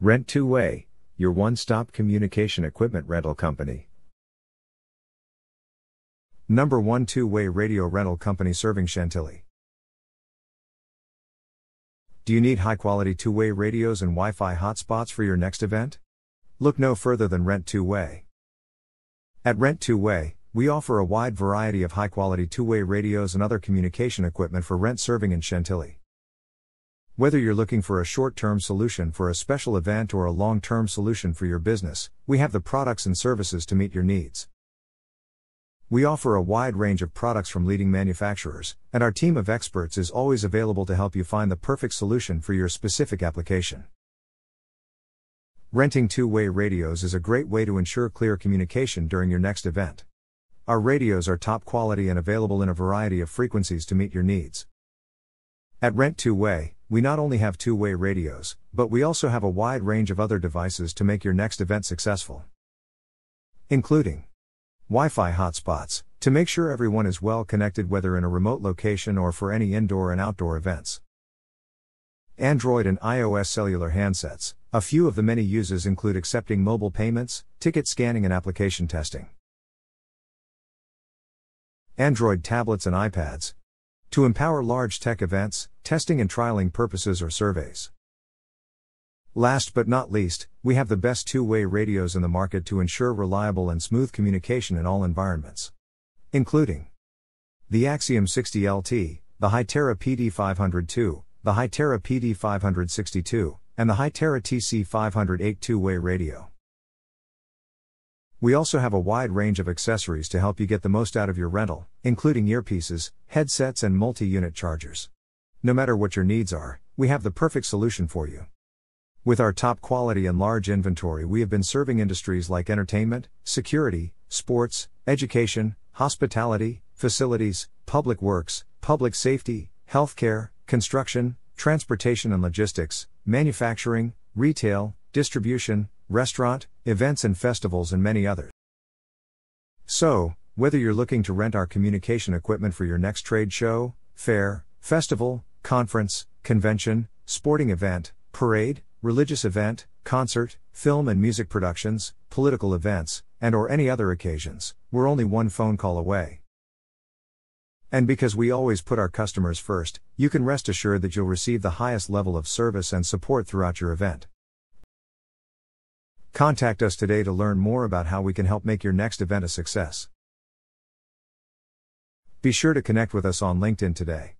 Rent Two Way, your one stop communication equipment rental company. Number 1 Two Way Radio Rental Company serving Chantilly. Do you need high quality two way radios and Wi Fi hotspots for your next event? Look no further than Rent Two Way. At Rent Two Way, we offer a wide variety of high quality two way radios and other communication equipment for rent serving in Chantilly. Whether you're looking for a short term solution for a special event or a long term solution for your business, we have the products and services to meet your needs. We offer a wide range of products from leading manufacturers, and our team of experts is always available to help you find the perfect solution for your specific application. Renting two way radios is a great way to ensure clear communication during your next event. Our radios are top quality and available in a variety of frequencies to meet your needs. At Rent Two Way, we not only have two way radios, but we also have a wide range of other devices to make your next event successful. Including Wi Fi hotspots, to make sure everyone is well connected whether in a remote location or for any indoor and outdoor events. Android and iOS cellular handsets, a few of the many uses include accepting mobile payments, ticket scanning, and application testing. Android tablets and iPads, to empower large tech events, testing and trialing purposes or surveys. Last but not least, we have the best two way radios in the market to ensure reliable and smooth communication in all environments. Including the Axiom 60LT, the Hytera PD502, the Hytera PD562, and the Hytera TC508 two way radio. We also have a wide range of accessories to help you get the most out of your rental, including earpieces, headsets, and multi unit chargers. No matter what your needs are, we have the perfect solution for you. With our top quality and large inventory, we have been serving industries like entertainment, security, sports, education, hospitality, facilities, public works, public safety, healthcare, construction, transportation and logistics, manufacturing, retail, distribution, restaurant, events and festivals, and many others. So, whether you're looking to rent our communication equipment for your next trade show, fair, festival, conference, convention, sporting event, parade, religious event, concert, film and music productions, political events, and or any other occasions, we're only one phone call away. And because we always put our customers first, you can rest assured that you'll receive the highest level of service and support throughout your event. Contact us today to learn more about how we can help make your next event a success. Be sure to connect with us on LinkedIn today.